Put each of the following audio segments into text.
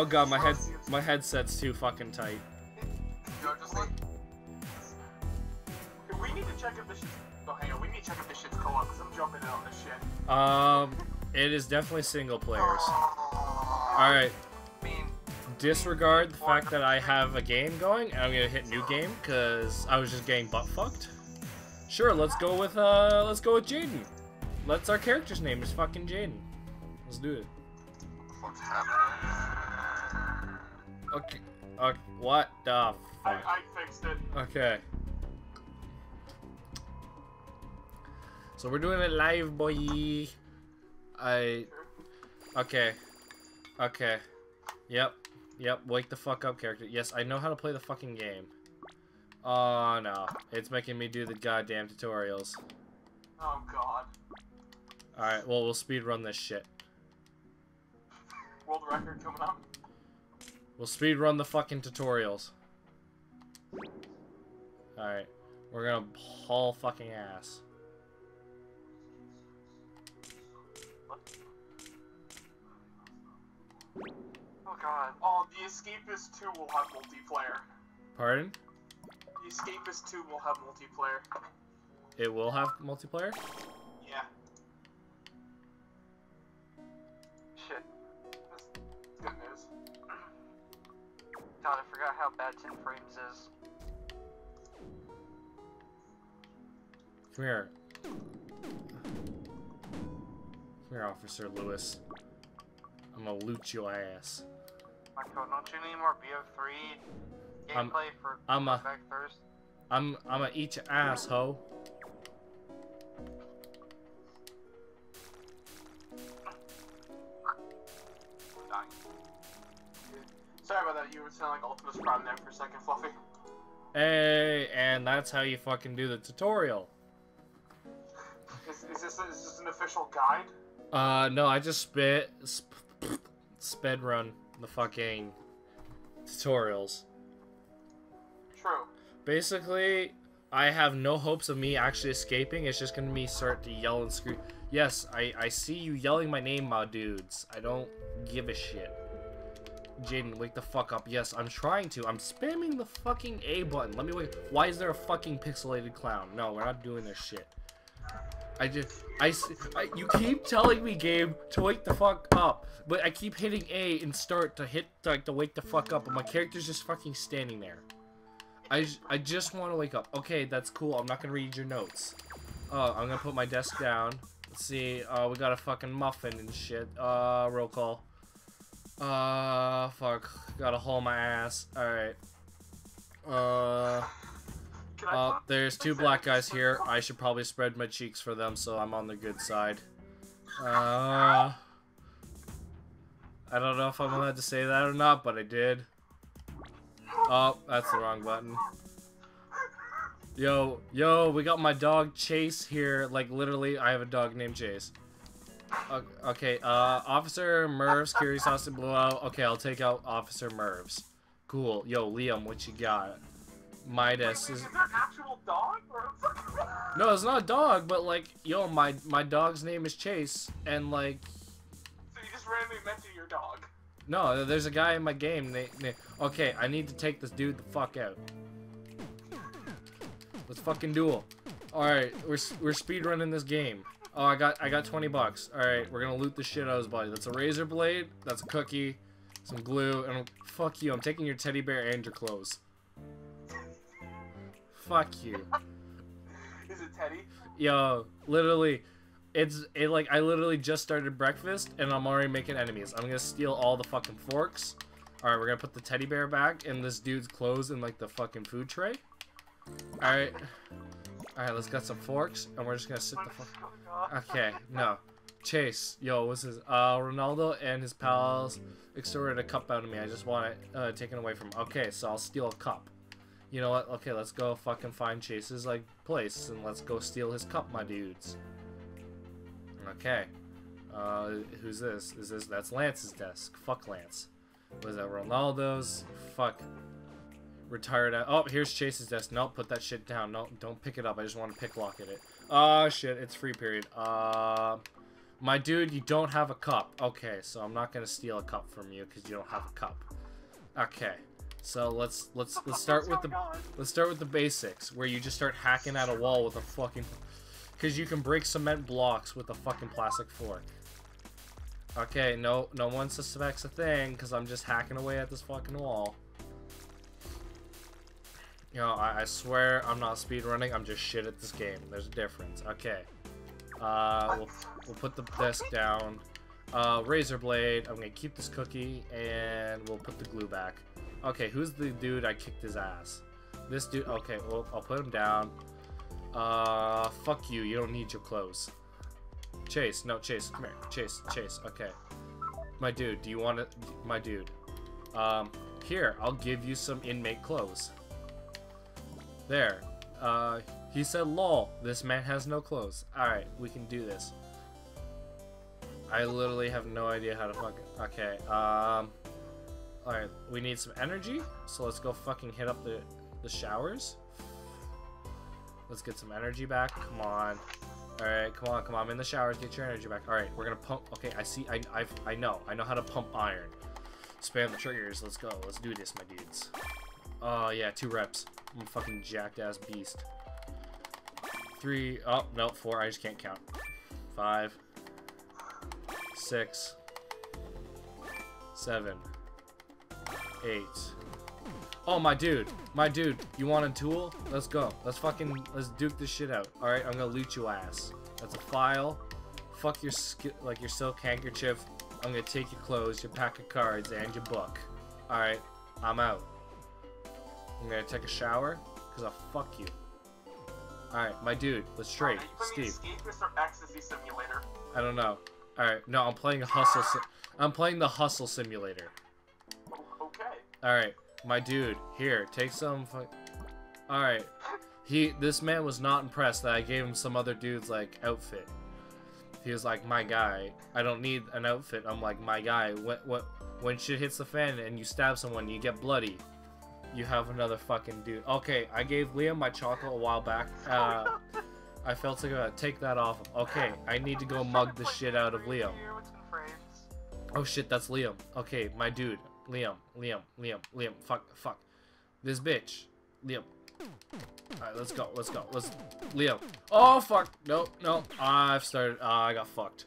Oh god, my head my headset's too fucking tight. Yo, just like. We need to check if this shit's. Oh, hang on. We need to check if this shit's co-op because I'm jumping out on this shit. Um, it is definitely single players. All right. I mean, Disregard the fact that I have a game going, and I'm gonna hit new game because I was just getting butt fucked. Sure, let's go with uh, let's go with Jaden. Let's our character's name is fucking Jaden. Let's do it. what's happening? Okay. Okay. What the I, fuck? I fixed it. Okay. So we're doing it live, boy. I. Okay. Okay. Yep. Yep. Wake the fuck up, character. Yes, I know how to play the fucking game. Oh no, it's making me do the goddamn tutorials. Oh god. Alright, well, we'll speed run this shit. World record coming up. We'll speed run the fucking tutorials. Alright, we're gonna haul fucking ass. Oh god. Oh, the Escapist 2 will have multiplayer. Pardon? The Escapist 2 will have multiplayer. It will have multiplayer? Yeah. Shit. That's good news. God, I forgot how bad 10 frames is. Come here. Come here, Officer Lewis. I'm gonna loot your ass. Marco, don't you need more BO3 I'm- gameplay for I'm a- back Thirst? I'm I'm gonna eat your ass, ho. Dying. Sorry about that. You were sounding like Optimus Prime there for a second, Fluffy. Hey, and that's how you fucking do the tutorial. Is, is this is this an official guide? Uh, no, I just spit, sp sped run the fucking tutorials. True. Basically, I have no hopes of me actually escaping. It's just gonna be start to yell and scream. Yes, I, I see you yelling my name, my dudes. I don't give a shit. Jaden, wake the fuck up. Yes, I'm trying to. I'm spamming the fucking A button. Let me wait. Why is there a fucking pixelated clown? No, we're not doing this shit. I just, I, you keep telling me, game, to wake the fuck up, but I keep hitting A and start to hit, like, to wake the fuck up, and my character's just fucking standing there. I, I just want to wake up. Okay, that's cool. I'm not gonna read your notes. Uh, I'm gonna put my desk down. Let's see. Uh, we got a fucking muffin and shit. Uh, roll call. Uh, fuck. Gotta haul my ass. Alright. Uh, uh, there's two black guys here. I should probably spread my cheeks for them so I'm on the good side. Uh, I don't know if I'm allowed to say that or not, but I did. Oh, that's the wrong button. Yo, yo, we got my dog Chase here. Like, literally, I have a dog named Chase. Okay, uh, Officer Mervs, Curious Austin blew out. Okay, I'll take out Officer Mervs. Cool. Yo, Liam, what you got? Midas Wait, is... is that an actual dog or? No, it's not a dog, but like, yo, my my dog's name is Chase, and like, So you just randomly mentioned your dog. no, there's a guy in my game. They, they, okay, I need to take this dude the fuck out. Let's fucking duel. All right, we're we're speedrunning this game. Oh, I got I got 20 bucks. All right, we're gonna loot the shit out of his body. That's a razor blade. That's a cookie, some glue, and fuck you. I'm taking your teddy bear and your clothes. Fuck you. Is it Teddy? Yo, literally, it's it like I literally just started breakfast and I'm already making enemies. I'm gonna steal all the fucking forks. All right, we're gonna put the teddy bear back in this dude's clothes in like the fucking food tray. All right, all right, let's get some forks and we're just gonna sit the fuck. Okay, no. Chase, yo, what's this? Uh, Ronaldo and his pals extorted a cup out of me. I just want it uh, taken away from. Okay, so I'll steal a cup. You know what? Okay, let's go fucking find Chase's like place and let's go steal his cup, my dudes. Okay. Uh, who's this? Is this that's Lance's desk? Fuck Lance. Was that Ronaldo's? Fuck. Retired out. Oh, here's Chase's desk. Nope, put that shit down. No, don't pick it up. I just want to pick locket it. Oh shit, it's free period. Uh, My dude, you don't have a cup. Okay, so I'm not gonna steal a cup from you because you don't have a cup. Okay, so let's let's let's start with the let's start with the basics, where you just start hacking at a wall with a fucking, because you can break cement blocks with a fucking plastic fork. Okay, no no one suspects a thing because I'm just hacking away at this fucking wall. You know, I, I swear I'm not speedrunning. I'm just shit at this game. There's a difference. Okay. Uh, we'll, we'll put the desk down. Uh, razor blade. I'm gonna keep this cookie, and we'll put the glue back. Okay, who's the dude I kicked his ass? This dude. Okay, well, I'll put him down. Uh, fuck you. You don't need your clothes. Chase, no, Chase, come here. Chase, Chase. Okay, my dude. Do you want to? My dude. Um, here, I'll give you some inmate clothes. There. Uh, he said, lol, this man has no clothes. Alright, we can do this. I literally have no idea how to fucking... Okay, um... Alright, we need some energy, so let's go fucking hit up the, the showers. Let's get some energy back. Come on. Alright, come on, come on. I'm in the showers. Get your energy back. Alright, we're gonna pump... Okay, I see... I, I, I know. I know how to pump iron. Spam the triggers. Let's go. Let's do this, my dudes. Oh, yeah, two reps. I'm a fucking jacked ass beast. Three, oh, no, four, I just can't count. Five, six, seven, eight. Oh, my dude, my dude, you want a tool? Let's go. Let's fucking, let's duke this shit out. Alright, I'm gonna loot you ass. That's a file. Fuck your, like, your silk handkerchief. I'm gonna take your clothes, your pack of cards, and your book. Alright, I'm out. I'm gonna take a shower, because I'll fuck you. Alright, my dude, let's trade. Oh, Steve. Or ecstasy simulator? I don't know. Alright, no, I'm playing a hustle I'm playing the hustle simulator. Okay. Alright, my dude, here, take some Alright. He this man was not impressed that I gave him some other dude's like outfit. He was like, my guy, I don't need an outfit. I'm like, my guy, what what when shit hits the fan and you stab someone, you get bloody you have another fucking dude. Okay, I gave Liam my chocolate a while back. Uh, I felt to go take that off. Okay, I need to go mug the shit out of Liam. Oh shit, that's Liam. Okay, my dude. Liam, Liam, Liam, Liam. Fuck, fuck. This bitch. Liam. Alright, let's go, let's go. Let's... Liam. Oh, fuck. No, no. I've started... Uh, I got fucked.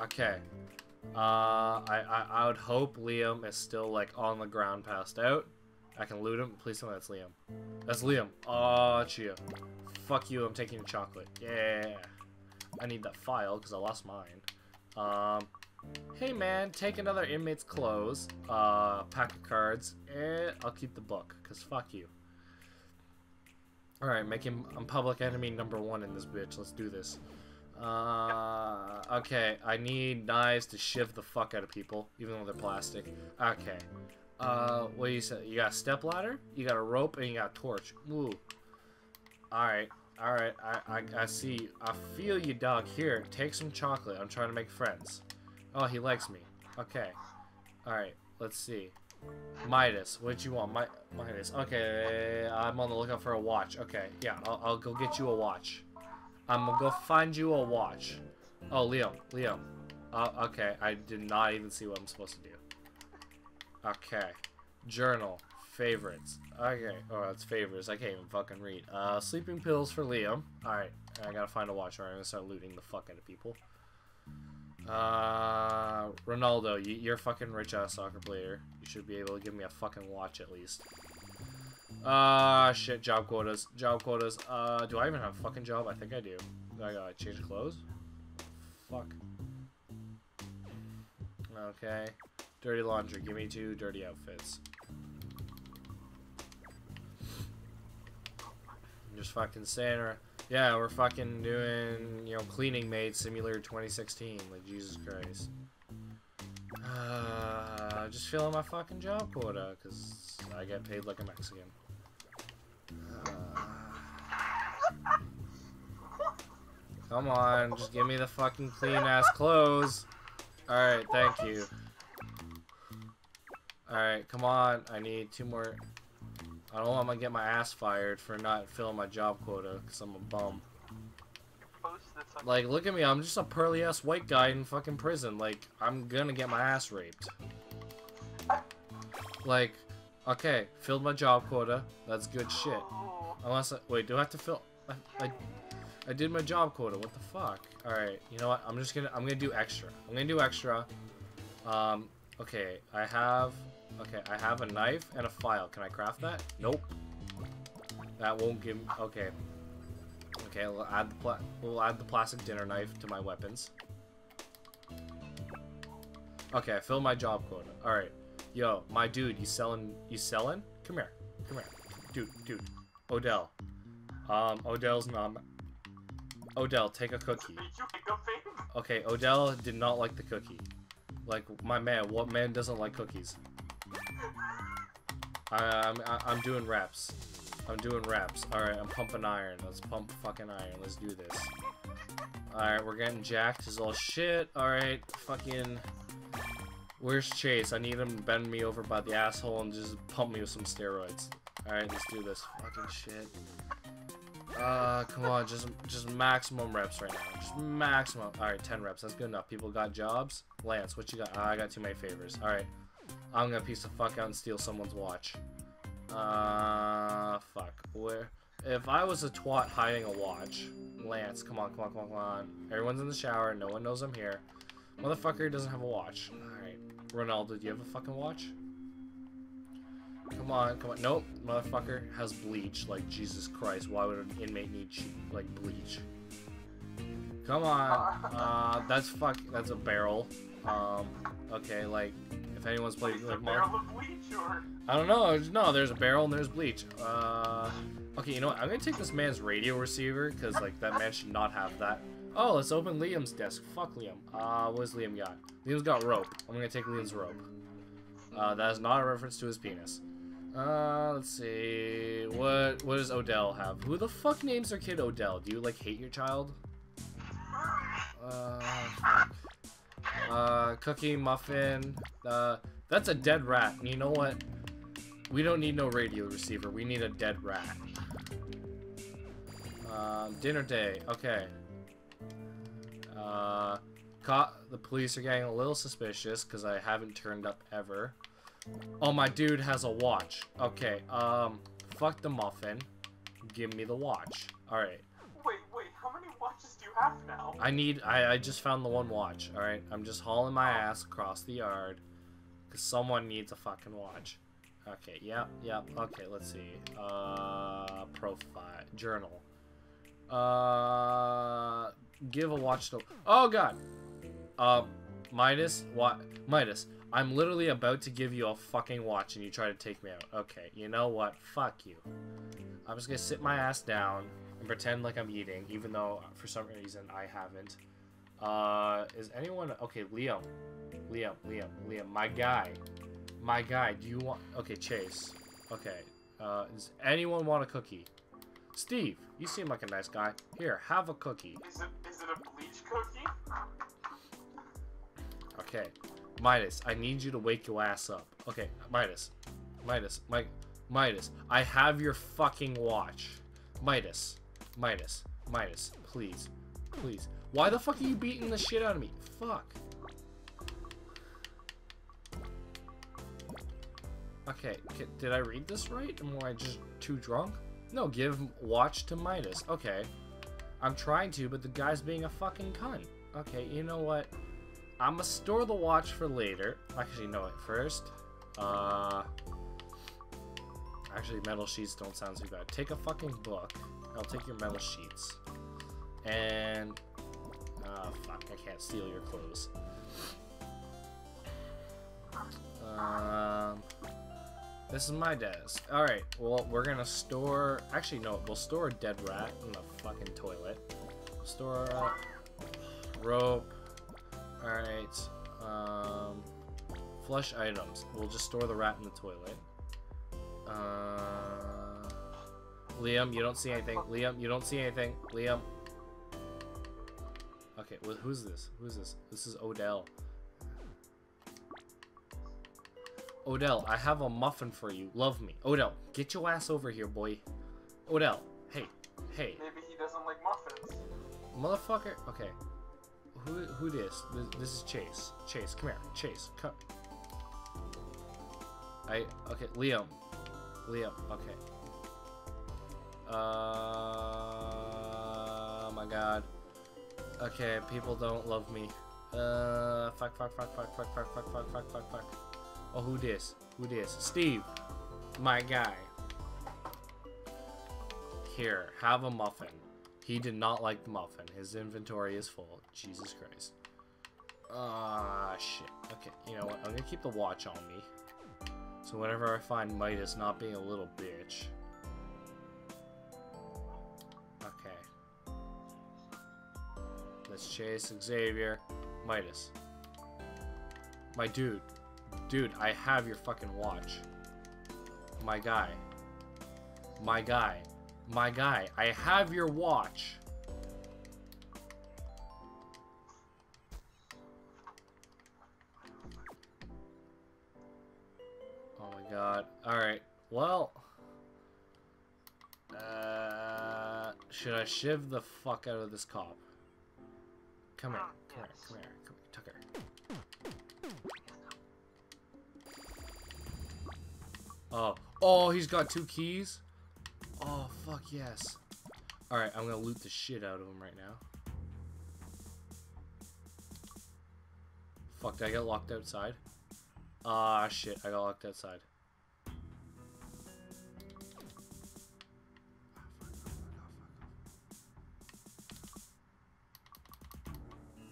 Okay. Uh, I, I, I would hope Liam is still, like, on the ground passed out. I can loot him. Please tell me that's Liam. That's Liam. Oh, Chia. Fuck you, I'm taking your chocolate. Yeah. I need that file, because I lost mine. Um, hey man, take another inmate's clothes, uh, pack of cards, and I'll keep the book, because fuck you. Alright, make him I'm public enemy number one in this bitch. Let's do this. Uh, okay, I need knives to shiv the fuck out of people, even though they're plastic. Okay. Uh, what do you say? You got a step ladder, you got a rope, and you got a torch. Ooh. Alright, alright, I, I, I see. I feel you, dog. Here, take some chocolate. I'm trying to make friends. Oh, he likes me. Okay. Alright, let's see. Midas, what you want? My Midas. Okay, I'm on the lookout for a watch. Okay, yeah, I'll, I'll go get you a watch. I'm gonna go find you a watch. Oh, Liam, Liam. Uh, okay, I did not even see what I'm supposed to do. Okay. Journal. Favorites. Okay. Oh, that's favorites. I can't even fucking read. Uh, sleeping pills for Liam. Alright. I gotta find a watch or I'm gonna start looting the fuck out of people. Uh, Ronaldo, you, are a fucking rich ass soccer player. You should be able to give me a fucking watch at least. Ah, uh, shit, job quotas. Job quotas. Uh, do I even have a fucking job? I think I do. I gotta change clothes? Fuck. Okay. Dirty laundry. Give me two dirty outfits. just fucking saying, yeah, we're fucking doing, you know, cleaning maid simulator 2016. Like, Jesus Christ. Uh, just filling my fucking job quota, because I get paid like a Mexican. Come on, just give me the fucking clean-ass clothes. Alright, thank you. Alright, come on. I need two more... I don't want to get my ass fired for not filling my job quota, because I'm a bum. Like, look at me. I'm just a pearly ass white guy in fucking prison. Like, I'm gonna get my ass raped. Like, okay, filled my job quota. That's good shit. Oh. Unless I, wait, do I have to fill? I, I, I did my job quota. What the fuck? All right, you know what? I'm just gonna I'm gonna do extra. I'm gonna do extra. Um, okay, I have okay, I have a knife and a file. Can I craft that? Nope. That won't give. Okay. Okay, we'll add the pla we'll add the plastic dinner knife to my weapons. Okay, I filled my job quota. All right, yo, my dude, you selling? You selling? Come here, come here, dude, dude. Odell. Um, Odell's not. Odell, take a cookie. Are you hiccuping? Okay, Odell did not like the cookie. Like my man, what man doesn't like cookies? I, I'm I- I'm doing reps. I'm doing reps. All right, I'm pumping iron. Let's pump fucking iron. Let's do this. All right, we're getting jacked as all shit. All right, fucking. Where's Chase? I need him to bend me over by the asshole and just pump me with some steroids. All right, let's do this. Fucking shit. Uh, come on, just just maximum reps right now. Just maximum. All right, 10 reps. That's good enough. People got jobs. Lance, what you got? Uh, I got too many favors. All right, I'm gonna piece the fuck out and steal someone's watch. Uh, fuck. Where? If I was a twat hiding a watch, Lance, come on, come on, come on, come on. Everyone's in the shower. No one knows I'm here. Motherfucker doesn't have a watch. All right, Ronaldo, do you have a fucking watch? Come on, come on. Nope, motherfucker has bleach. Like, Jesus Christ, why would an inmate need, like, bleach? Come on. Uh, that's fuck, that's a barrel. Um, okay, like, if anyone's played, like, barrel of bleach or? I don't know. No, there's a barrel and there's bleach. Uh, okay, you know what? I'm gonna take this man's radio receiver because like that man should not have that. Oh, let's open Liam's desk. Fuck Liam. Uh, what has Liam got? Liam's got rope. I'm gonna take Liam's rope. Uh, that is not a reference to his penis. Uh, let's see. What what does Odell have? Who the fuck names their kid Odell? Do you like hate your child? Uh, fuck. Uh, cookie, muffin. Uh, that's a dead rat. And you know what? We don't need no radio receiver. We need a dead rat. Um, dinner day. Okay. Uh, caught. The police are getting a little suspicious because I haven't turned up ever. Oh, my dude has a watch. Okay. Um, fuck the muffin. Give me the watch. All right. Wait, wait. How many watches do you have now? I need. I, I just found the one watch. All right. I'm just hauling my ass across the yard because someone needs a fucking watch. Okay. Yep. Yep. Okay. Let's see. Uh, profile journal. Uh, give a watch to. Oh God. Um, Midas. What? Midas. I'm literally about to give you a fucking watch and you try to take me out. Okay. You know what? Fuck you. I'm just gonna sit my ass down and pretend like I'm eating, even though for some reason I haven't. Uh, is anyone okay? Liam, Liam, Liam, Liam, my guy, my guy. Do you want? Okay, Chase. Okay. Uh, does anyone want a cookie? Steve, you seem like a nice guy. Here, have a cookie. Is it is it a bleach cookie? Okay, Midas, I need you to wake your ass up. Okay, Midas, Midas, Mike, Midas, I have your fucking watch. Midas, Midas, Midas, please, please. Why the fuck are you beating the shit out of me? Fuck. Okay, did I read this right? Am I just too drunk? No, give watch to Midas. Okay. I'm trying to, but the guy's being a fucking cunt. Okay, you know what? I'm gonna store the watch for later. Actually, no, at first. Uh. Actually, metal sheets don't sound too bad. Take a fucking book. I'll take your metal sheets. And. Oh, fuck. I can't steal your clothes. Um. This is my desk. Alright, well, we're gonna store. Actually, no, we'll store a dead rat in the fucking toilet. Store uh, rope. Alright. Um, flush items. We'll just store the rat in the toilet. Uh, Liam, you don't see anything. Liam, you don't see anything. Liam. Okay, well, who's this? Who's this? This is Odell. Odell, I have a muffin for you. Love me. Odell, get your ass over here, boy. Odell, hey, hey. Maybe he doesn't like muffins. Motherfucker. Okay. Who who this? This, this is Chase. Chase, come here. Chase, come. I okay, Liam. Liam, okay. Uh, oh my god. Okay, people don't love me. Uh, fuck, fuck, fuck, fuck, fuck, fuck, fuck, fuck, fuck, fuck, fuck. Oh, who this? Who this? Steve, my guy. Here, have a muffin. He did not like the muffin. His inventory is full. Jesus Christ. Ah, shit. Okay, you know what? I'm gonna keep the watch on me. So whenever I find Midas not being a little bitch. Okay. Let's chase Xavier. Midas. My dude. Dude, I have your fucking watch. My guy. My guy. My guy. I have your watch. Oh my god. Alright. Well. Uh, should I shiv the fuck out of this cop? Come here. Come here. Come here. Come here. Tucker. Oh. Oh, he's got two keys? Oh, fuck yes. Alright, I'm gonna loot the shit out of him right now. Fuck, did I get locked outside? Ah, shit, I got locked outside.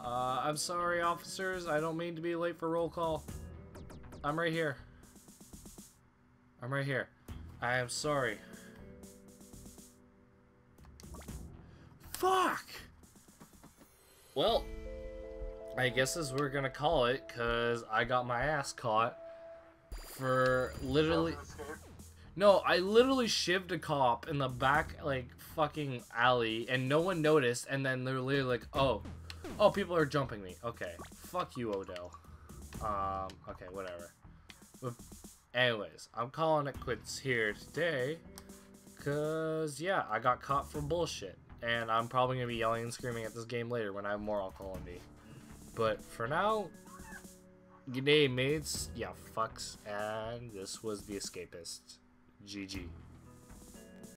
Uh, I'm sorry, officers. I don't mean to be late for roll call. I'm right here. I'm right here. I am sorry. Fuck! Well, I guess as we're gonna call it, because I got my ass caught for literally... No, I literally shivved a cop in the back, like, fucking alley, and no one noticed, and then they're literally like, oh, oh, people are jumping me. Okay, fuck you, Odell. Um, okay, whatever. But anyways, I'm calling it quits here today, because, yeah, I got caught for bullshit, and I'm probably going to be yelling and screaming at this game later when I have more alcohol in me. But for now, good day, mates. Yeah, fucks. And this was The Escapist. GG.